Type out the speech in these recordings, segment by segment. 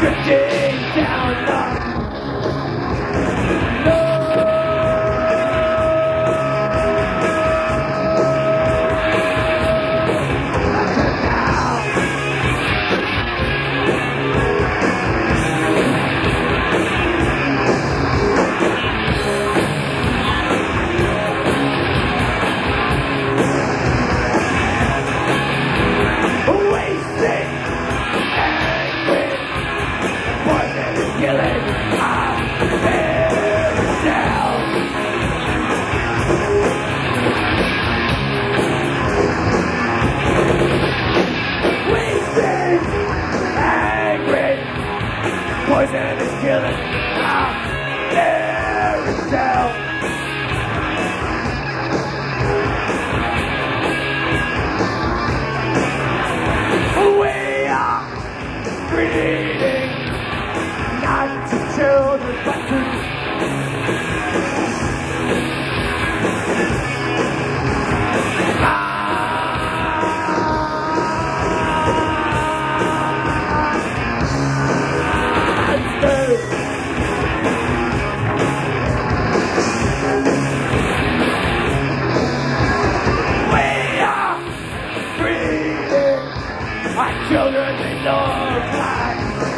Drifting down the children in love.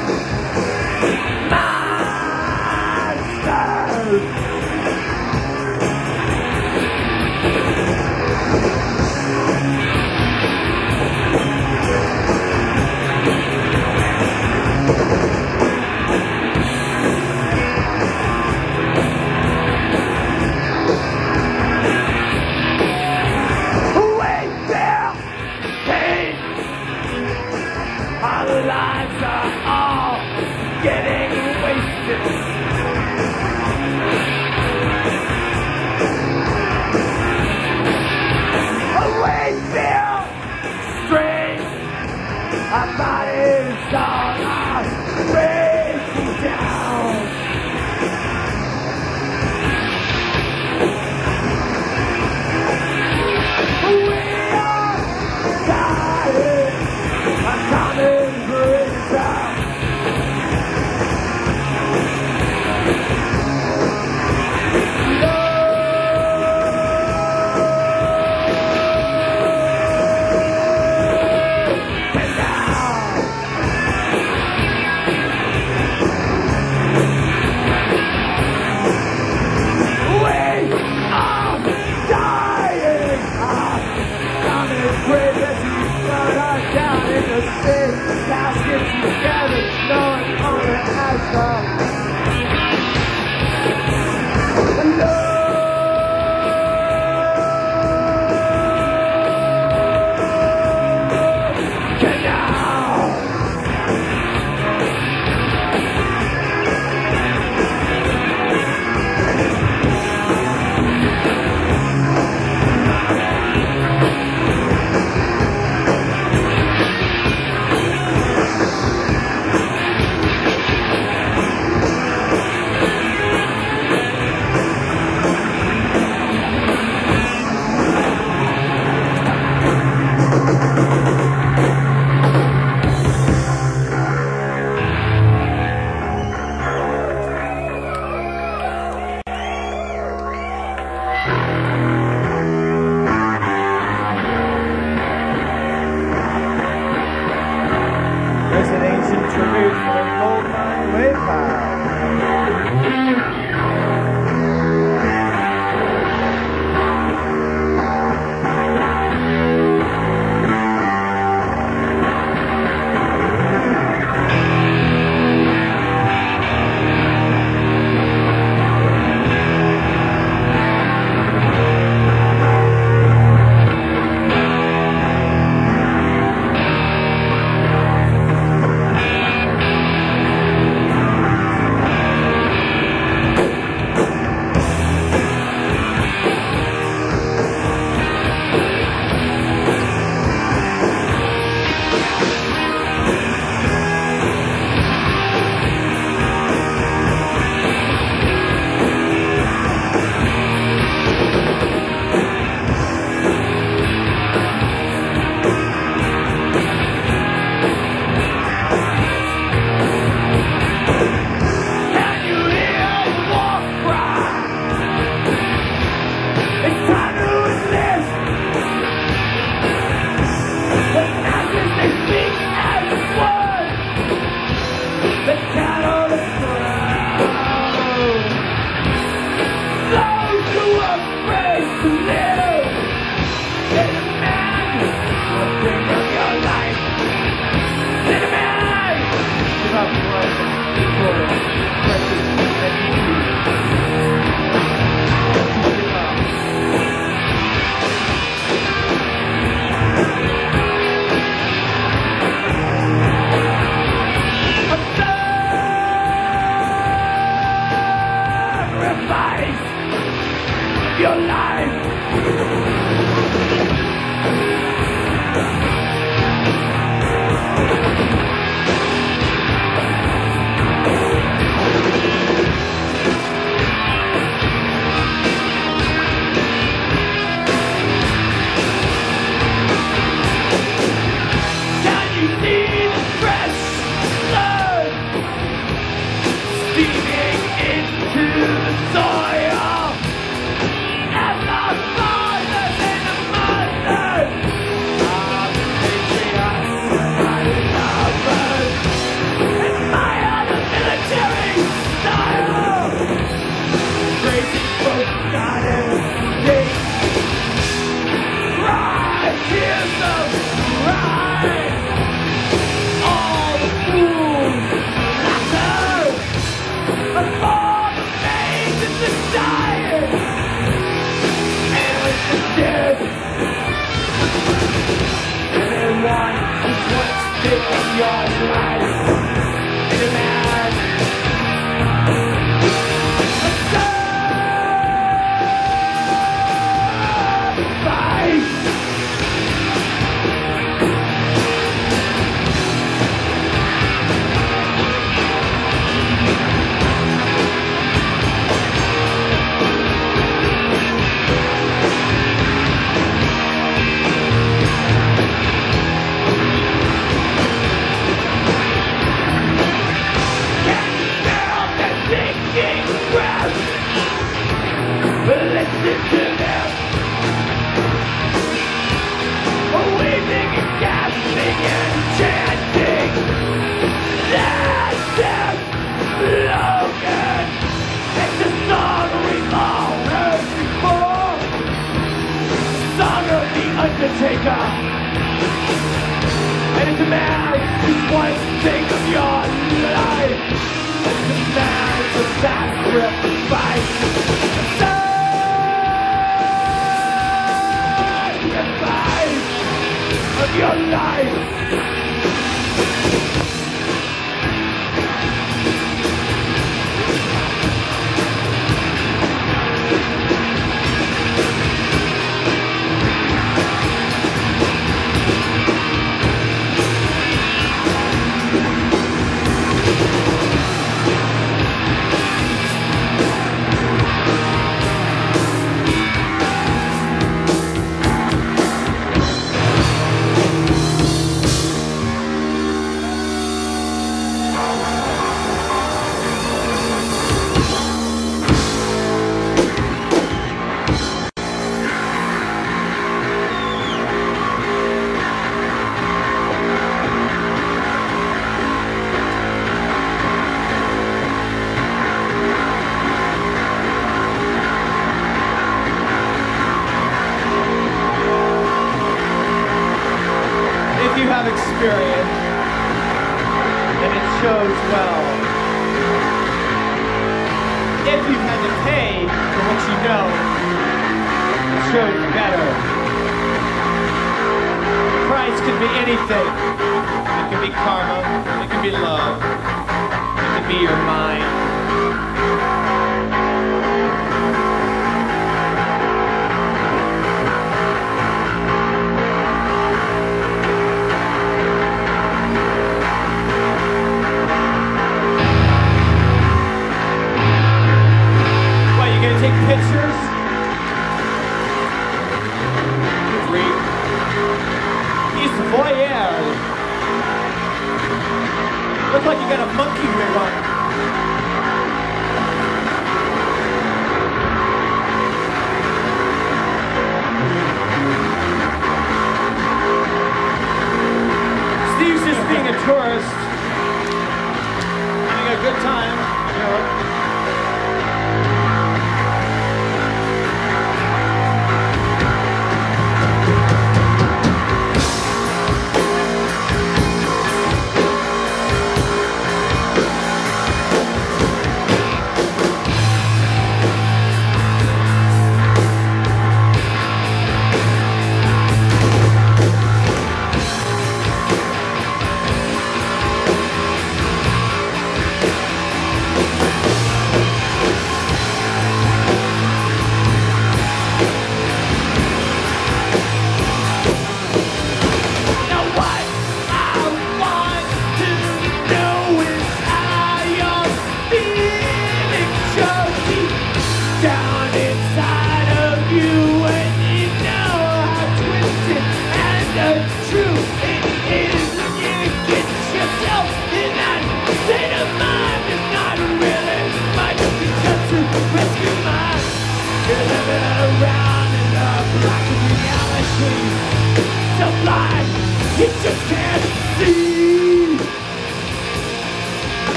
down in the city.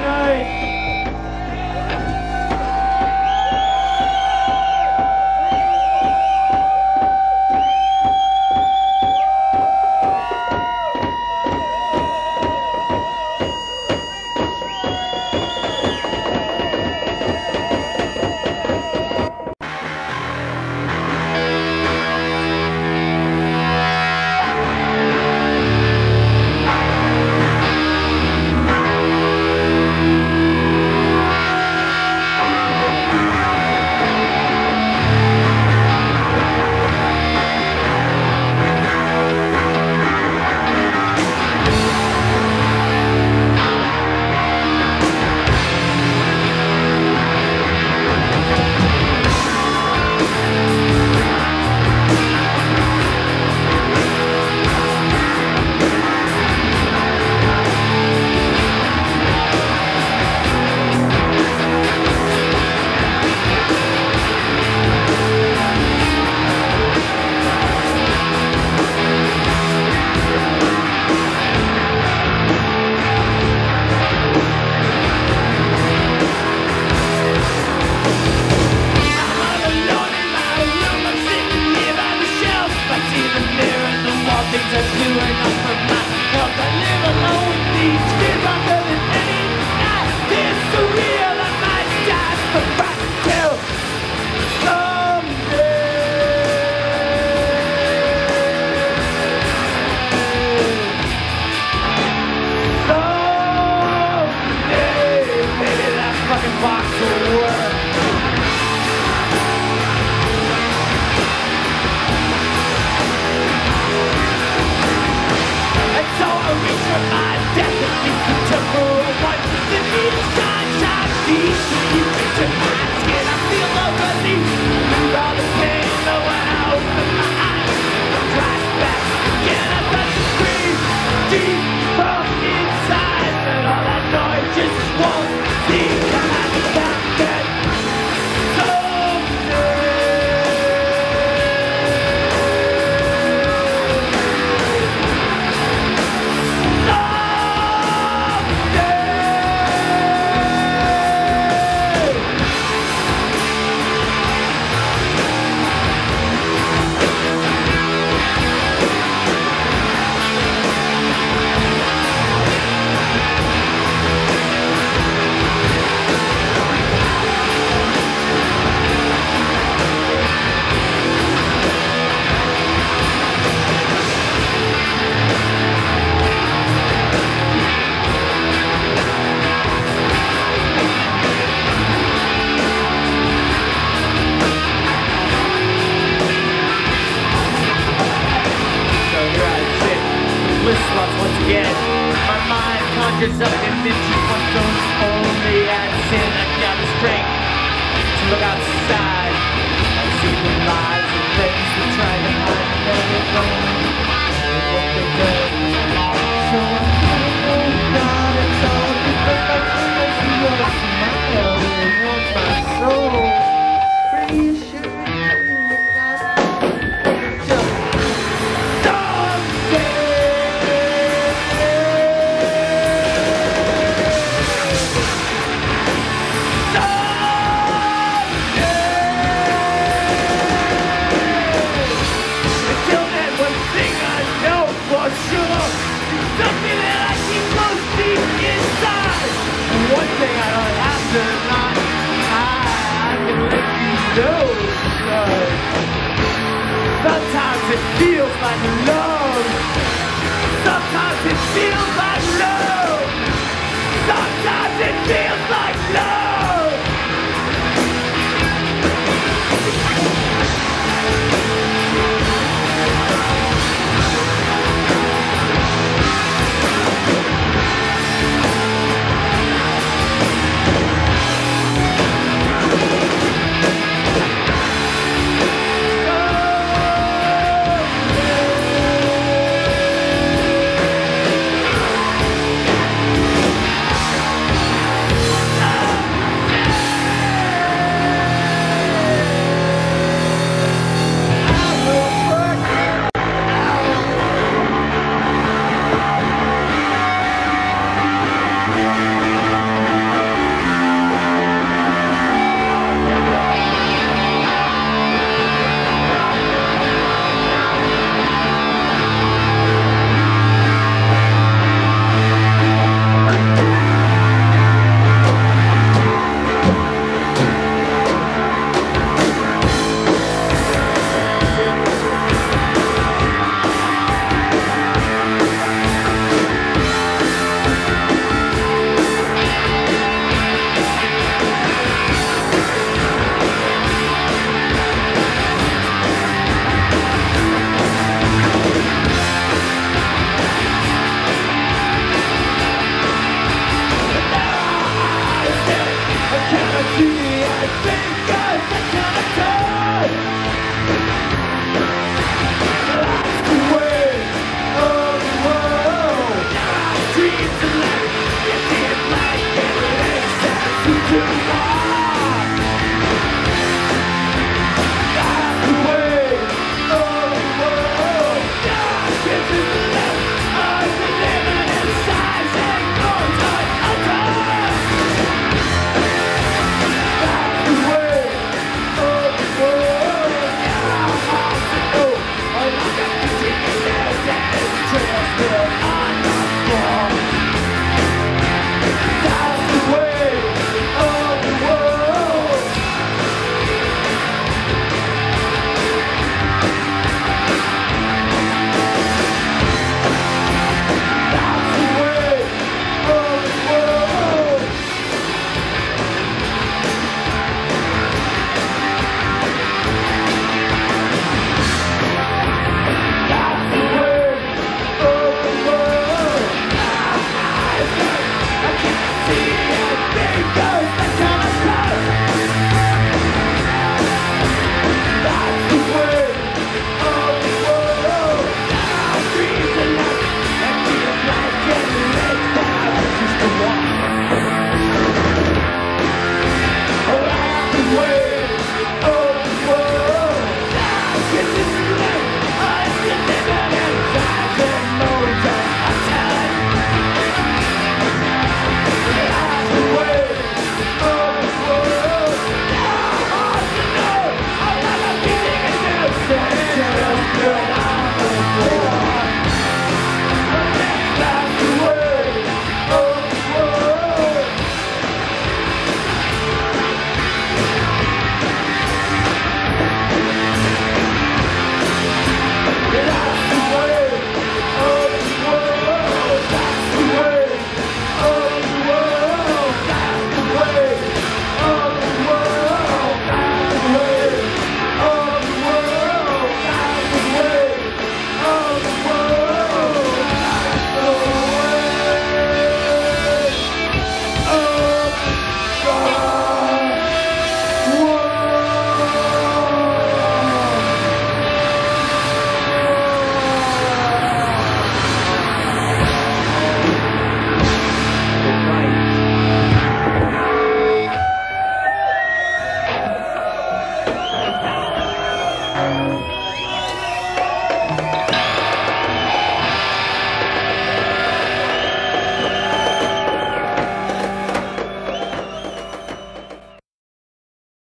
night.